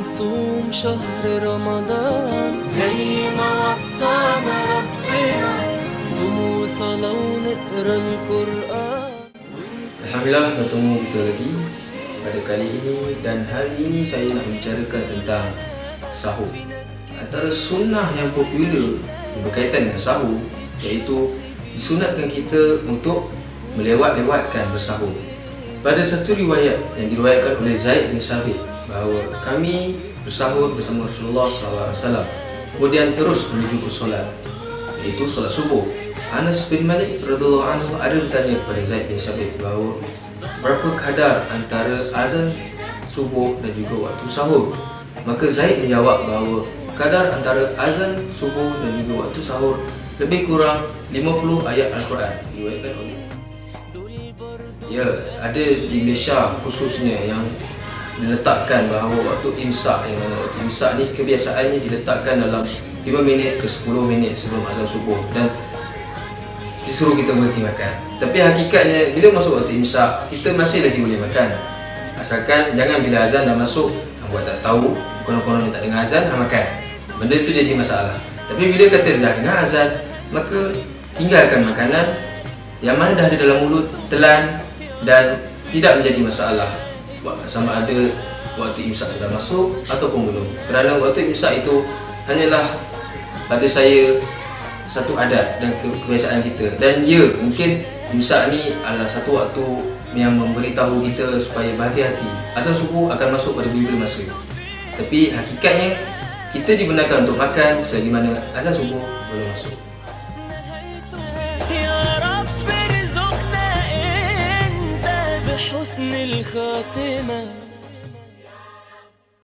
ونصوم شهر رمضان زي ما وصانا ربنا صوم وصلاة ونقرا القرآن Alhamdulillah bertemu kita lagi pada kali ini dan hari ini saya nak membicarakan tentang sahur. Antara sunnah yang popular berkaitan dengan sahur iaitu disunatkan kita untuk melewat-lewatkan bersahur. Pada satu riwayat yang diriwayatkan oleh Zaid bin Sabit bahawa kami bersahur bersama Rasulullah SAW kemudian terus menuju ke solat iaitu solat subuh. Anas bin Malik radhiyallahu anhu ada bertanya kepada Zaid bin Sabit bahawa berapa kadar antara azan subuh dan juga waktu sahur. Maka Zaid menjawab bahawa kadar antara azan subuh dan juga waktu sahur lebih kurang 50 ayat Al-Quran Ya, ada di Malaysia khususnya yang diletakkan bahawa waktu imsak yang mana waktu imsak ni kebiasaannya diletakkan dalam 5 minit ke 10 minit sebelum azan subuh dan disuruh kita berhenti makan. Tapi hakikatnya bila masuk waktu imsak, kita masih lagi boleh makan. Asalkan jangan bila azan dah masuk, buat tak tahu, konon-konon dia tak dengar azan, hang makan. Benda itu jadi masalah. Tapi bila kata dah dengar azan, maka tinggalkan makanan yang mana dah ada dalam mulut, telan dan tidak menjadi masalah sama ada waktu imsak sudah masuk ataupun belum. Kerana waktu imsak itu hanyalah pada saya satu adat dan kebiasaan kita. Dan ya mungkin imsak ni adalah satu waktu yang memberitahu kita supaya berhati-hati. Azan subuh akan masuk pada bila masa. Tapi hakikatnya kita dibenarkan untuk makan selagi mana azan subuh belum masuk حسن الخاتمة.